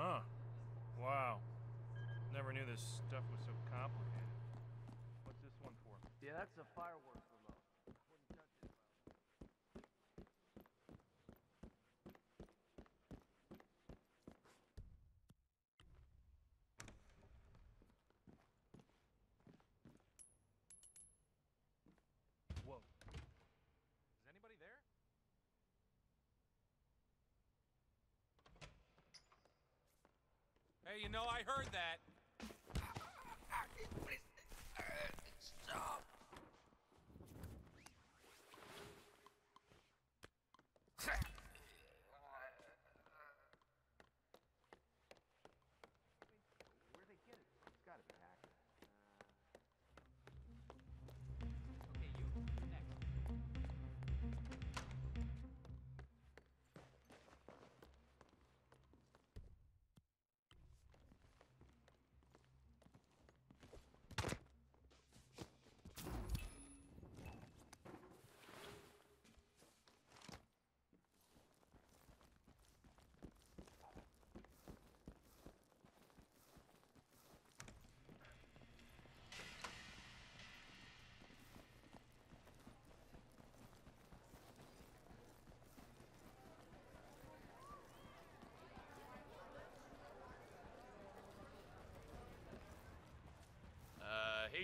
Huh. Wow. Never knew this stuff was so complicated. What's this one for? Yeah, that's a fireworks. Hey, you know, I heard that.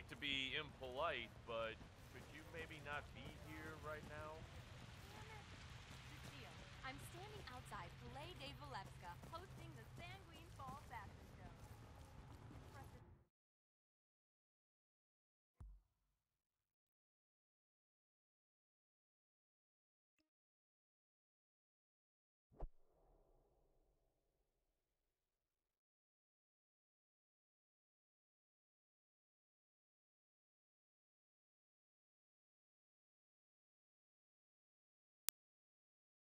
hate to be impolite, but could you maybe not be here right now? I'm standing outside Play